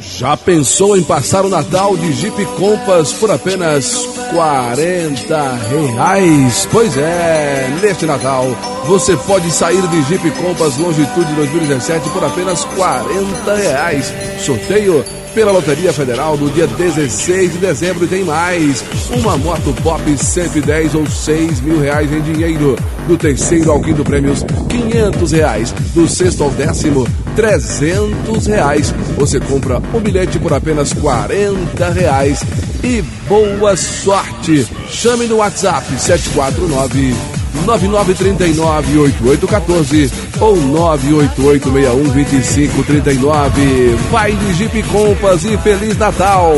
Já pensou em passar o Natal de Jeep Compass por apenas 40 reais? Pois é, neste Natal você pode sair de Jeep Compass Longitude 2017 por apenas 40 reais. Sorteio pela Loteria Federal no dia 16 de dezembro e tem mais. Uma moto Pop 110 ou 6 mil reais em dinheiro. Do terceiro ao quinto prêmios, 500 reais. Do sexto ao décimo, 300 reais. Você compra um bilhete por apenas 40 reais. E boa sorte! Chame no WhatsApp 749 9939-8814 ou 98861-2539. Vai de Jeep Compass e Feliz Natal!